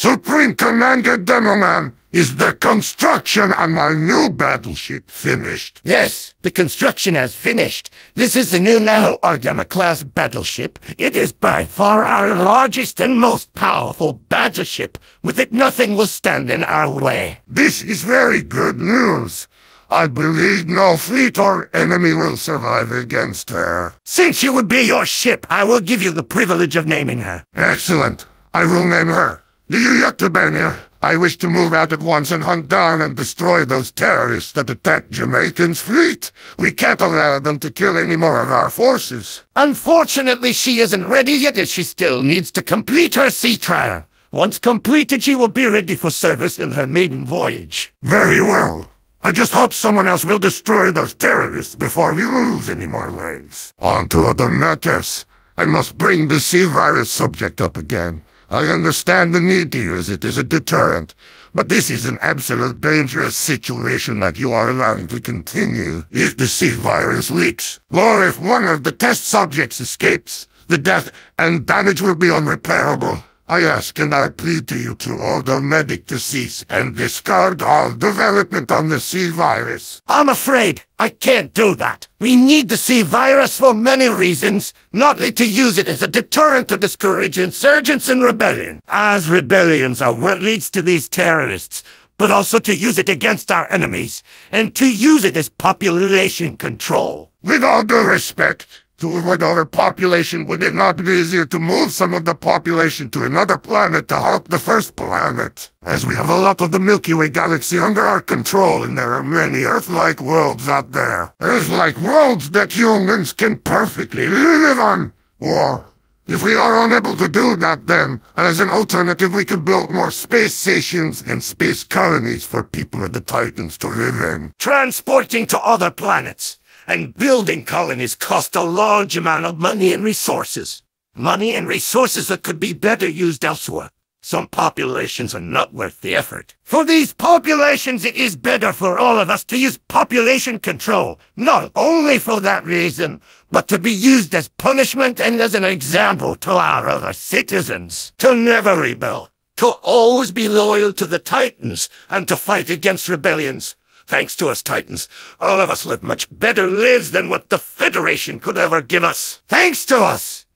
Supreme Commander Demoman, is the construction on my new battleship finished? Yes, the construction has finished. This is the new Nano Argama class battleship. It is by far our largest and most powerful battleship. With it, nothing will stand in our way. This is very good news. I believe no fleet or enemy will survive against her. Since she would be your ship, I will give you the privilege of naming her. Excellent. I will name her. Do you yet to Benia? I wish to move out at once and hunt down and destroy those terrorists that attacked Jamaican's fleet. We can't allow them to kill any more of our forces. Unfortunately, she isn't ready yet as she still needs to complete her sea trial. Once completed, she will be ready for service in her maiden voyage. Very well. I just hope someone else will destroy those terrorists before we lose any more lives. On to other matters. I must bring the sea virus subject up again. I understand the need to use it as a deterrent, but this is an absolute dangerous situation that you are allowing to continue if the sea virus leaks, or if one of the test subjects escapes. The death and damage will be unrepairable. I ask and I plead to you to order medic to cease and discard all development on the C virus. I'm afraid I can't do that. We need the C virus for many reasons, not only to use it as a deterrent to discourage insurgents and rebellion, as rebellions are what leads to these terrorists, but also to use it against our enemies, and to use it as population control. With all due respect, to avoid overpopulation, would it not be easier to move some of the population to another planet to help the first planet? As we have a lot of the Milky Way galaxy under our control and there are many Earth-like worlds out there. Earth-like worlds that humans can perfectly live on. Or, if we are unable to do that then, as an alternative we could build more space stations and space colonies for people of the Titans to live in. Transporting to other planets and building colonies cost a large amount of money and resources. Money and resources that could be better used elsewhere. Some populations are not worth the effort. For these populations, it is better for all of us to use population control, not only for that reason, but to be used as punishment and as an example to our other citizens. To never rebel, to always be loyal to the Titans, and to fight against rebellions. Thanks to us Titans, all of us live much better lives than what the Federation could ever give us. Thanks to us!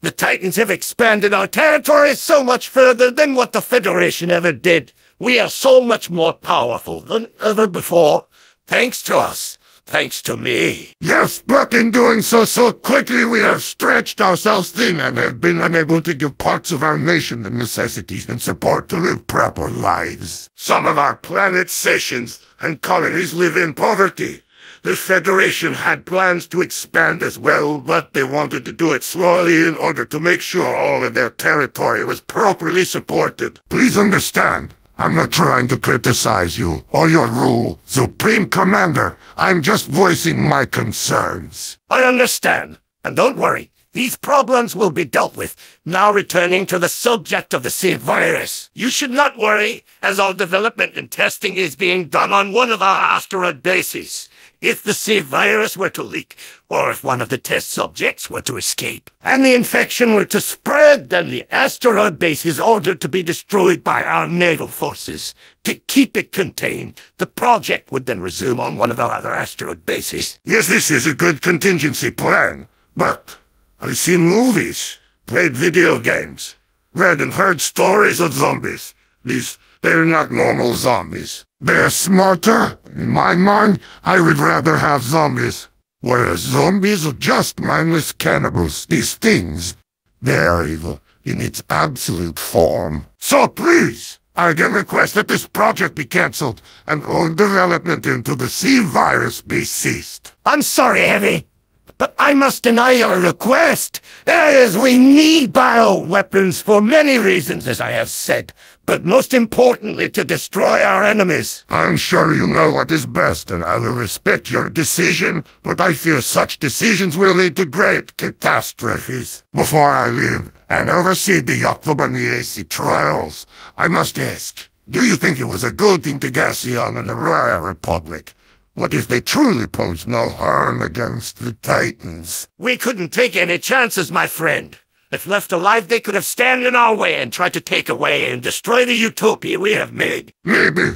The Titans have expanded our territory so much further than what the Federation ever did. We are so much more powerful than ever before. Thanks to us. Thanks to me. Yes, but in doing so so quickly we have stretched ourselves thin and have been unable to give parts of our nation the necessities and support to live proper lives. Some of our planet's sessions and colonies live in poverty. The Federation had plans to expand as well, but they wanted to do it slowly in order to make sure all of their territory was properly supported. Please understand, I'm not trying to criticize you or your rule, Supreme Commander. I'm just voicing my concerns. I understand. And don't worry, these problems will be dealt with. Now returning to the subject of the C virus. You should not worry, as all development and testing is being done on one of our asteroid bases. If the C virus were to leak, or if one of the test subjects were to escape, and the infection were to spread, then the asteroid base is ordered to be destroyed by our naval forces. To keep it contained, the project would then resume on one of our other asteroid bases. Yes, this is a good contingency plan, but I've seen movies, played video games, read and heard stories of zombies. These, they're not normal zombies. They're smarter. In my mind, I would rather have zombies. Whereas zombies are just mindless cannibals. These things, they are evil in its absolute form. So please, I can request that this project be cancelled and all development into the C virus be ceased. I'm sorry, Heavy, but I must deny your request. As we need bioweapons for many reasons, as I have said but most importantly to destroy our enemies. I'm sure you know what is best, and I will respect your decision, but I fear such decisions will lead to great catastrophes. Before I leave and oversee the Octobaniesi trials, I must ask, do you think it was a good thing to Gassion and the Royal Republic? What if they truly pose no harm against the Titans? We couldn't take any chances, my friend. If left alive, they could have stand in our way and tried to take away and destroy the utopia we have made. Maybe,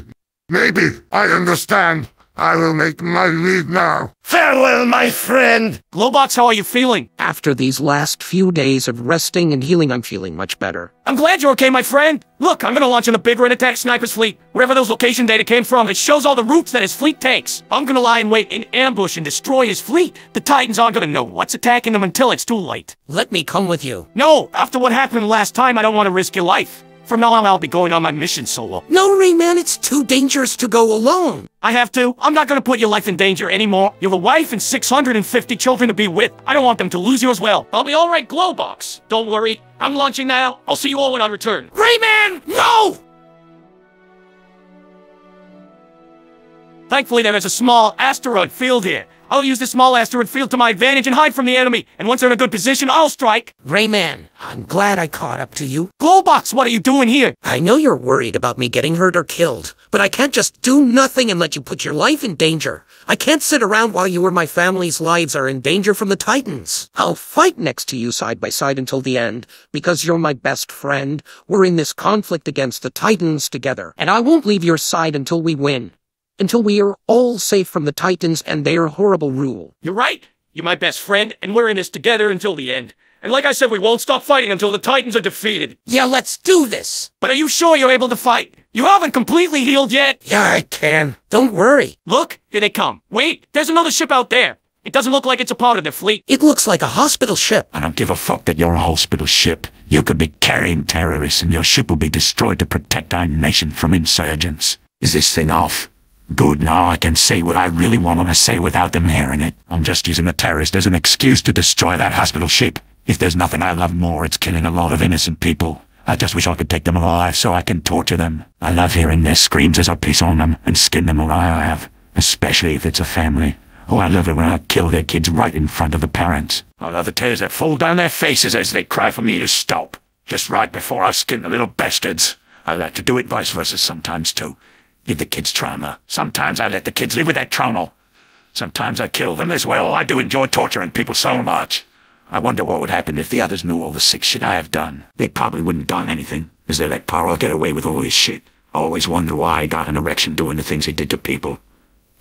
maybe, I understand. I will make my leave now. Farewell, my friend! Globox, how are you feeling? After these last few days of resting and healing, I'm feeling much better. I'm glad you're okay, my friend. Look, I'm gonna launch in a big red attack sniper's fleet. Wherever those location data came from, it shows all the routes that his fleet takes. I'm gonna lie in wait in ambush and destroy his fleet. The Titans aren't gonna know what's attacking them until it's too late. Let me come with you. No, after what happened last time, I don't want to risk your life. From now on, I'll be going on my mission solo. No, Rayman, it's too dangerous to go alone. I have to. I'm not gonna put your life in danger anymore. You have a wife and 650 children to be with. I don't want them to lose you as well. I'll be alright, Globox. Don't worry. I'm launching now. I'll see you all when I return. Rayman, no! Thankfully, there is a small asteroid field here. I'll use this small asteroid field to my advantage and hide from the enemy. And once they're in a good position, I'll strike. Rayman, I'm glad I caught up to you. Globox, what are you doing here? I know you're worried about me getting hurt or killed, but I can't just do nothing and let you put your life in danger. I can't sit around while you or my family's lives are in danger from the Titans. I'll fight next to you side by side until the end, because you're my best friend. We're in this conflict against the Titans together, and I won't leave your side until we win. Until we are all safe from the Titans and their horrible rule. You're right. You're my best friend, and we're in this together until the end. And like I said, we won't stop fighting until the Titans are defeated. Yeah, let's do this. But are you sure you're able to fight? You haven't completely healed yet. Yeah, I can. Don't worry. Look, here they come. Wait, there's another ship out there. It doesn't look like it's a part of the fleet. It looks like a hospital ship. I don't give a fuck that you're a hospital ship. You could be carrying terrorists and your ship will be destroyed to protect our nation from insurgents. Is this thing off? Good, now I can say what I really want to say without them hearing it. I'm just using the terrorist as an excuse to destroy that hospital ship. If there's nothing I love more, it's killing a lot of innocent people. I just wish I could take them alive so I can torture them. I love hearing their screams as I piss on them and skin them alive. Especially if it's a family. Oh, I love it when I kill their kids right in front of the parents. I love the tears that fall down their faces as they cry for me to stop. Just right before I skin the little bastards. I like to do it vice versa sometimes too. Give the kids trauma. Sometimes I let the kids live with that trauma. Sometimes I kill them as well. I do enjoy torturing people so much. I wonder what would happen if the others knew all the sick shit I have done. They probably wouldn't done anything, as they let Paro get away with all his shit. I always wonder why he got an erection doing the things he did to people.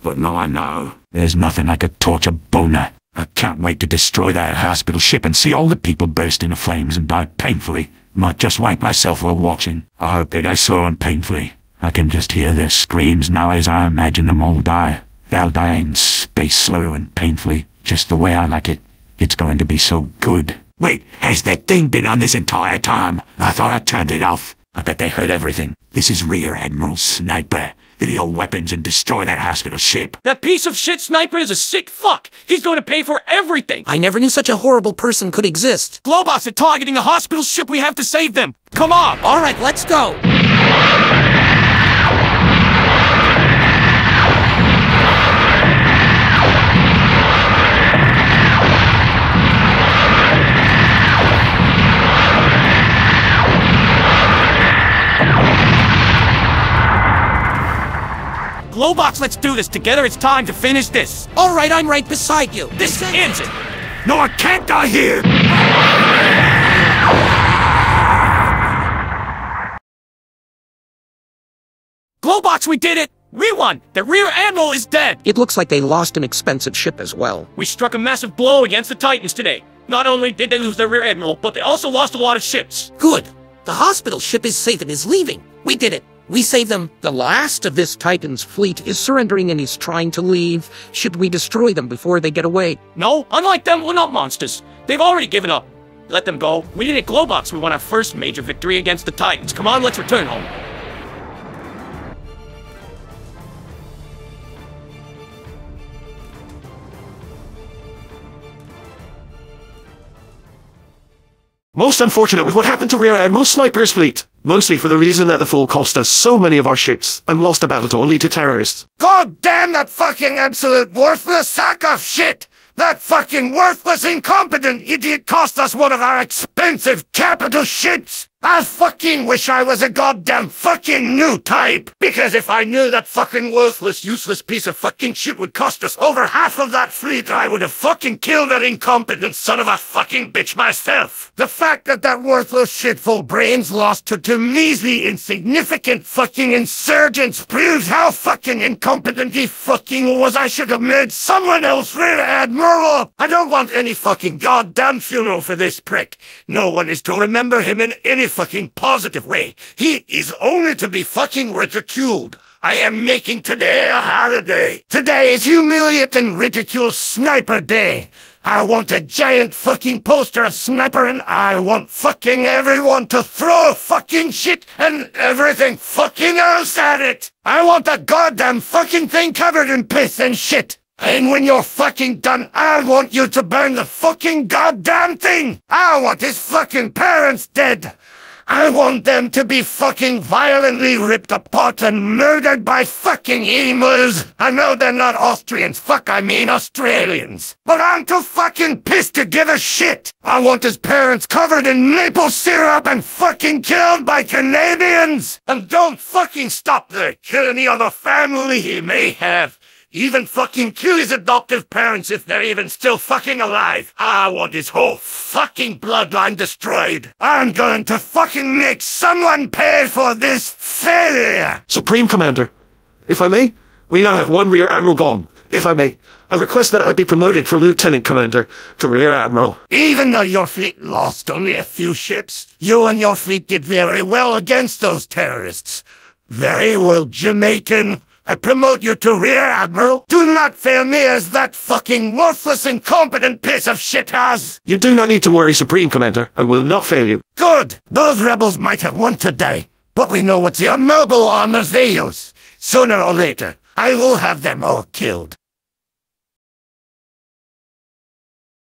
But now I know. There's nothing like a torture boner. I can't wait to destroy that hospital ship and see all the people burst into flames and die painfully. Might just wipe myself while watching. I hope they die slowly and painfully. I can just hear their screams now as I imagine them all die. They'll die in space slow and painfully, just the way I like it. It's going to be so good. Wait, has that thing been on this entire time? I thought I turned it off. I bet they heard everything. This is Rear Admiral Sniper. Did he weapons and destroy that hospital ship? That piece of shit sniper is a sick fuck. He's going to pay for everything. I never knew such a horrible person could exist. Globox are targeting a hospital ship. We have to save them. Come on. All right, let's go. Globox, let's do this. Together, it's time to finish this. All right, I'm right beside you. This ends it. No, I can't die here! Globox, we did it. We won. The rear admiral is dead. It looks like they lost an expensive ship as well. We struck a massive blow against the Titans today. Not only did they lose their rear admiral, but they also lost a lot of ships. Good. The hospital ship is safe and is leaving. We did it. We save them. The last of this Titan's fleet is surrendering and is trying to leave. Should we destroy them before they get away? No, unlike them, we're not monsters. They've already given up. Let them go. We did it Globox. We won our first major victory against the Titans. Come on, let's return home. Most unfortunate with what happened to Rear Admiral Sniper's fleet. Mostly for the reason that the fall cost us so many of our ships and lost a battle to only to terrorists. God damn that fucking absolute worthless sack of shit! That fucking worthless incompetent idiot cost us one of our expensive capital ships! I fucking wish I was a goddamn fucking new type. Because if I knew that fucking worthless, useless piece of fucking shit would cost us over half of that fleet, I would have fucking killed that incompetent son of a fucking bitch myself. The fact that that worthless shitful brains lost to two measly, insignificant fucking insurgents proves how fucking incompetent he fucking was. I should have made someone else rear admiral. I don't want any fucking goddamn funeral for this prick. No one is to remember him in any fucking positive way. He is only to be fucking ridiculed. I am making today a holiday. Today is humiliating ridicule sniper day. I want a giant fucking poster of Sniper and I want fucking everyone to throw fucking shit and everything fucking else at it. I want the goddamn fucking thing covered in piss and shit. And when you're fucking done, I want you to burn the fucking goddamn thing. I want his fucking parents dead. I want them to be fucking violently ripped apart and murdered by fucking emus. I know they're not Austrians. Fuck, I mean Australians. But I'm too fucking pissed to give a shit. I want his parents covered in maple syrup and fucking killed by Canadians. And don't fucking stop there. Kill any other family he may have. Even fucking kill his adoptive parents if they're even still fucking alive. Ah, I want his whole fucking bloodline destroyed. I'm going to fucking make someone pay for this failure. Supreme Commander, if I may, we now have one Rear Admiral gone. If I may, I request that I be promoted from Lieutenant Commander to Rear Admiral. Even though your fleet lost only a few ships, you and your fleet did very well against those terrorists. Very well, Jamaican. I promote you to Rear Admiral. Do not fail me as that fucking worthless, incompetent piece of shit has. You do not need to worry, Supreme Commander. I will not fail you. Good. Those rebels might have won today, but we know what the immobile armors they use. Sooner or later, I will have them all killed.